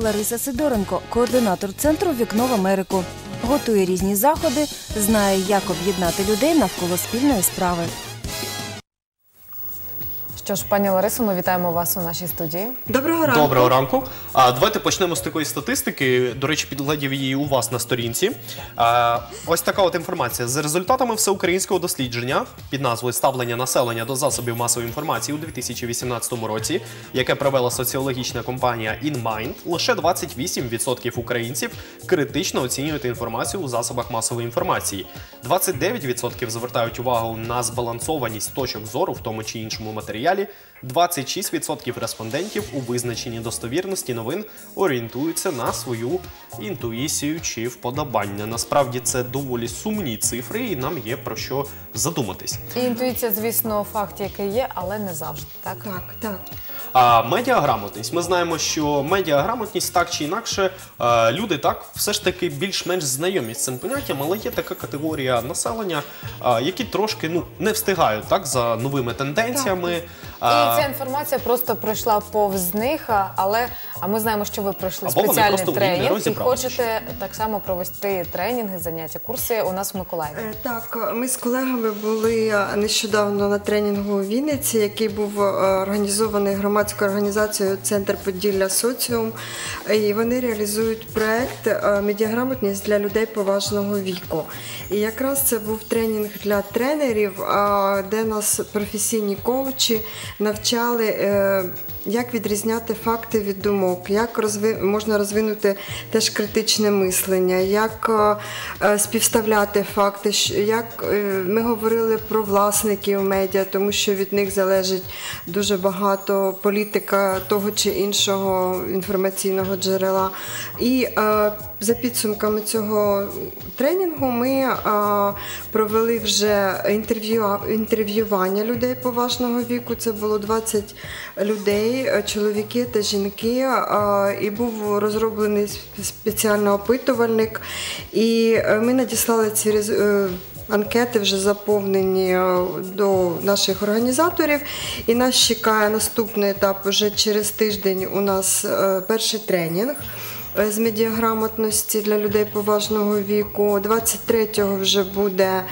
Лариса Сидоренко, координатор центру Вікно в Америку. Готує різні заходи, знає, як об'єднати людей навколо спільної справи. Що ж, пані Ларисо, ми вітаємо вас у нашій студії. Доброго ранку. Доброго ранку. А давайте почнемо з такої статистики. До речі, підглядів її у вас на сторінці. А, ось така от інформація. За результатами всеукраїнського дослідження під назвою Ставлення населення до засобів масової інформації у 2018 році, яке провела соціологічна компанія InMind, лише 28% українців критично оцінюють інформацію у засобах масової інформації. 29% звертають увагу на збалансованість точок зору в тому чи іншому матеріалі. 26% респондентів у визначенні достовірності новин орієнтуються на свою інтуїцію чи вподобання. Насправді це доволі сумні цифри, і нам є про що задуматись. І інтуїція, звісно, факт, який є, але не завжди. Так, Так, так. А медіаграмотність. Ми знаємо, що медіаграмотність так чи інакше е, люди так все ж таки більш-менш знайомі з цим поняттям, але є така категорія населення, е, які трошки ну не встигають так за новими тенденціями. І А, ця інформація просто пройшла повз них, але а ми знаємо, що ви пройшли Або вони спеціальний просто в ній тренінг і розібралися хочете так само провести тренінги, заняття, курси у нас в Миколаєві. Е, Так, ми з колегами були е, нещодавно на тренінгу у Вінниці, який був е, організований громадською організацією Центр Поділля Соціум. Е, І вони реалізують проект е, Медіаграмотність для людей поважного віку. І якраз це був тренінг для тренерів, е, де нас професійні коучі навчали. Як відрізняти факти від думок, як розви... можна розвинути теж критичне мислення, як е, е, співставляти факти, як е, ми говорили про власників медіа, тому що від них залежить дуже багато політика того чи іншого інформаційного джерела. І за підсумками цього тренінгу ми провели вже інтерв'ю інтерв'ювання людей поважного віку. Це було 20 людей, е, чоловіки та жінки. е, І був розроблений сп- спеціальний опитувальник. І е, ми надіслали ці Анкети вже заповнені до наших організаторів, і нас чекає наступний етап. Уже через тиждень у нас перший тренінг з медіаграмотності для людей поважного віку. 23-го вже буде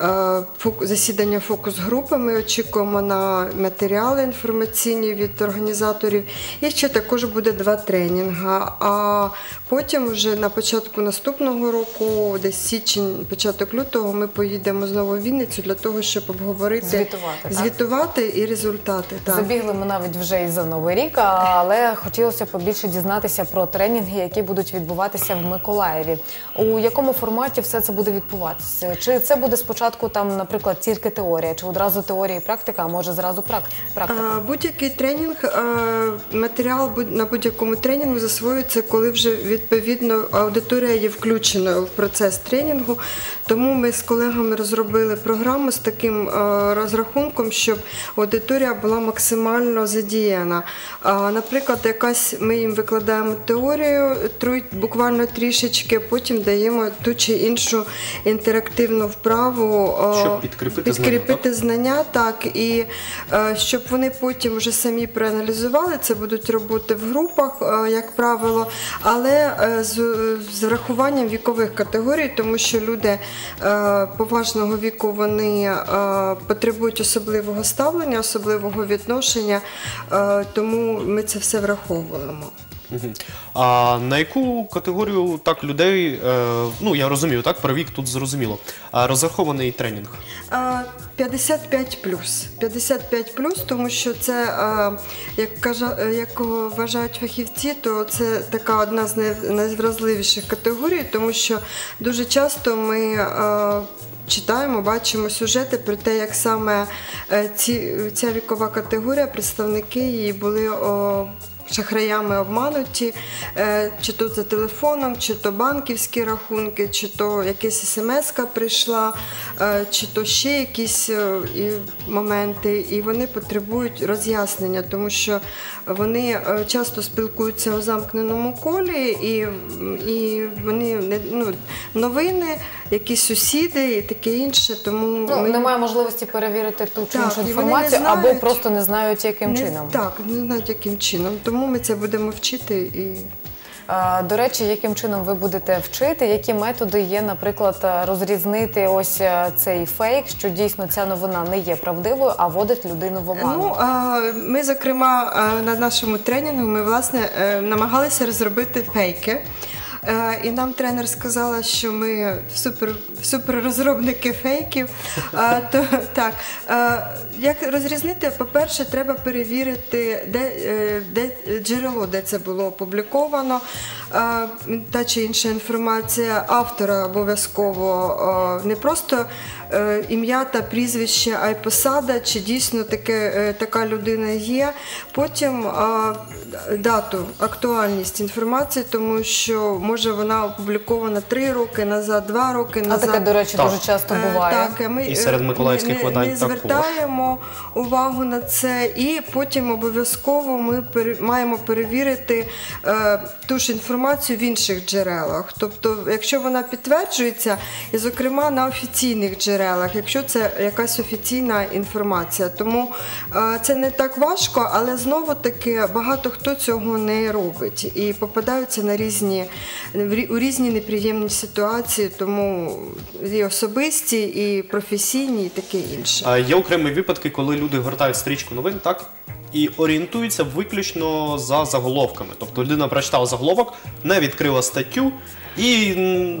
е, засідання фокус-групи. Ми очікуємо на матеріали інформаційні від організаторів. І ще також буде два тренінга. А потім, вже на початку наступного року, десь січень, початок лютого, ми поїдемо знову в Вінницю для того, щоб обговорити Звітувати, так? звітувати і результати. Так. Забігли ми навіть вже і за новий рік, але хотілося побільше дізнатися про тренінги, які будуть відбуватися в Миколаєві. У якому форматі все це буде відбуватися? Чи це буде спочатку там, наприклад, тільки теорія, чи одразу теорія і практика, а може зразу прак- практика? Будь-який тренінг, матеріал на будь-якому тренінгу засвоюється, коли вже відповідно аудиторія є включеною в процес тренінгу. Тому ми з колегами розробили програму з таким розрахунком, щоб аудиторія була максимально задіяна. Наприклад, якась ми їм викладаємо теорію, буквально трішечки, потім даємо ту чи іншу інтерактивну вправу, е, Щоб підкріпити знання, підкріпити знання, так і е, щоб вони потім вже самі проаналізували. Це будуть роботи в групах, е, як правило, але е, з, з врахуванням вікових категорій, тому що люди е, поважного віку вони е, потребують особливого ставлення, особливого відношення, е, тому ми це все враховуємо. А на яку категорію так людей, е, ну я розумію, так про вік тут зрозуміло. А розрахований тренінг. А, 55 плюс. 55 плюс, тому що це, як кажа, е, як вважають фахівці, то це така одна з найвразливіших категорій, тому що дуже часто ми. Читаємо, бачимо сюжети про те, як саме е, ці, ця вікова категорія, представники її були о, шахраями обмануті, е, чи то за телефоном, чи то банківські рахунки, чи то якась смс прийшла, чи то ще якісь е, і моменти, і вони потребують роз'яснення, тому що вони е, часто спілкуються у замкненому колі, і, і вони не- ну, новини, якісь сусіди і таке інше. Тому Ну, ми- немає можливості перевірити ту чи іншу інформацію, або просто не знають, яким не, чином. Так, не знають яким чином. Тому ми це будемо вчити і Е, До речі, яким чином ви будете вчити, які методи є, наприклад, е, розрізнити ось е, цей фейк, що дійсно ця новина не є правдивою, а вводить людину в оману? Ну, ми, зокрема, на нашому тренінгу ми власне е, намагалися розробити фейки. І нам тренер сказала, що ми супер, супер розробники фейків. То, так, як розрізнити? По-перше, треба перевірити, де, е, де джерело, де це було опубліковано, е, та чи інша інформація автора обов'язково е, не просто ім'я та прізвище, а й посада, чи дійсно таке, така людина є. Потім дату, актуальність інформації, тому що може вона опублікована три роки назад, два роки А таке, до речі, Так. дуже часто буває. Так, ми І серед миколаївських не, видань не також. звертаємо увагу на це, і потім обов'язково ми маємо перевірити е, ту ж інформацію в інших джерелах. Тобто, якщо вона підтверджується, і зокрема на офіційних джерелах, якщо це якась офіційна інформація. Тому е, це не так важко, але знову таки багато хто цього не робить і попадаються на різні у різні неприємні ситуації, тому і особисті, і професійні, і таке інше. А Є окремі випадки, коли люди гортають стрічку новин, так? І орієнтуються виключно за заголовками. Тобто людина прочитала заголовок, не відкрила статтю і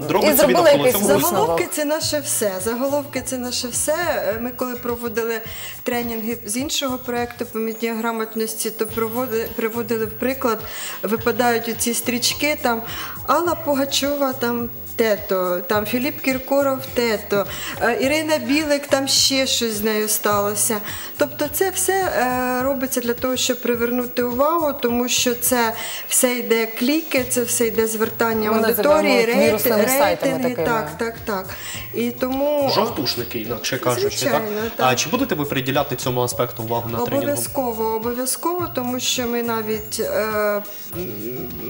робить І собі зробила навколо якийсь цього висновок. висновок. Заголовки це наше все. Заголовки це наше все. Е, Ми коли проводили тренінги з іншого проекту по медіаграмотності, то проводи- приводили в приклад, випадають оці стрічки, там Алла Пугачова там. Тето, там Філіп Кіркоров, тето, е, Ірина Білик, там ще щось з нею сталося. Тобто це все е, робиться для того, щоб привернути увагу, тому що це все йде кліки, це все йде звертання Ми аудиторії, рейти- рейтинги. такими. Так, так, так. І тому Жовтушники, інакше кажучи. Звичайно, так? так. А чи будете ви приділяти цьому аспекту увагу на тренінгу? обов'язково, обов'язково, тому що ми навіть е,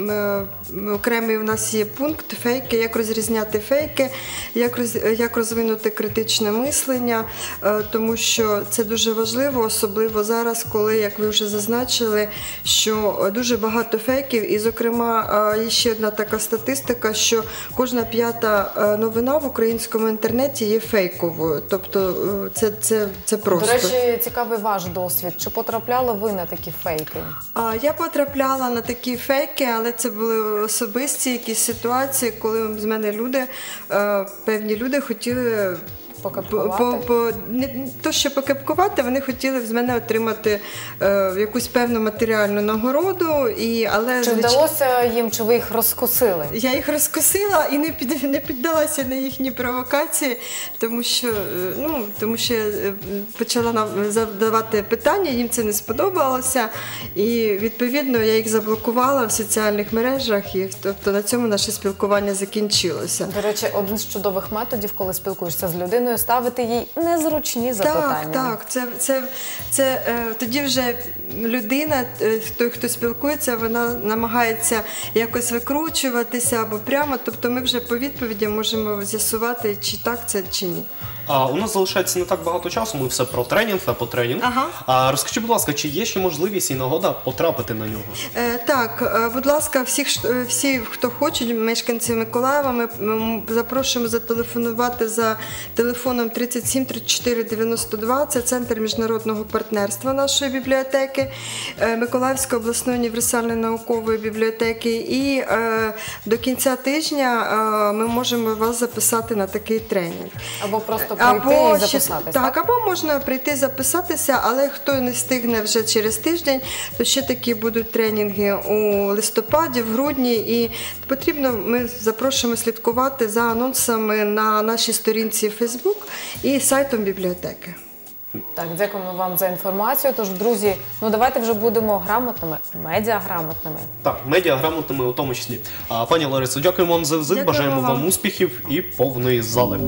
е, окремий у нас є пункт фейки, як розрізняти фейки, як роз, як розвинути критичне мислення, е, тому що це дуже важливо, особливо зараз, коли, як ви вже зазначили, що дуже багато фейків, і, зокрема, е, є ще одна така статистика, що кожна п'ята е, новина в українському інтернеті є фейковою. Тобто це, це, це просто. До речі, цікавий ваш досвід. Чи потрапляли ви на такі фейки? А, Я потрапляла на такі фейки, але це були особисті якісь ситуації, коли з мене люди, е, певні люди хотіли. Покапкувати? По, по, не то, що покепкувати, вони хотіли з мене отримати е, якусь певну матеріальну нагороду, і, але Чи звич- вдалося їм, чи ви їх розкусили? я їх розкусила і не під не піддалася на їхні провокації, тому що е, ну тому що я е, почала нам задавати питання, їм це не сподобалося, і відповідно я їх заблокувала в соціальних мережах, і тобто на цьому наше спілкування закінчилося. До речі, один з чудових методів, коли спілкуєшся з людиною, ставити їй незручні запитання. Так, так. Це, це, це е, тоді вже людина, е, той, хто спілкується, вона намагається якось викручуватися або прямо. Тобто ми вже по відповіді можемо з'ясувати, чи так це, чи ні. А у нас залишається не так багато часу. Ми все про тренінг та по тренінг. Ага. А розкажіть, будь ласка, чи є ще можливість і нагода потрапити на нього? Е, Так, е, будь ласка, всіх, е, всі, хто хочуть, мешканці Миколаєва, ми м, запрошуємо зателефонувати за телефоном 37 34 92. Це центр міжнародного партнерства нашої бібліотеки, е, Миколаївської обласної універсальної наукової бібліотеки. І е, до кінця тижня е, ми можемо вас записати на такий тренінг. Або просто прийти і ще- записатися. так, або можна прийти записатися, але хто не встигне вже через тиждень, то ще такі будуть тренінги у листопаді, в грудні. І потрібно, ми запрошуємо слідкувати за анонсами на нашій сторінці Facebook і сайтом бібліотеки. Так, дякуємо вам за інформацію. Тож, друзі, ну давайте вже будемо грамотними, медіаграмотними. Так, медіаграмотними у тому числі. А, пані Ларисо, дякуємо вам за візит, бажаємо вам вам. успіхів і повної зали.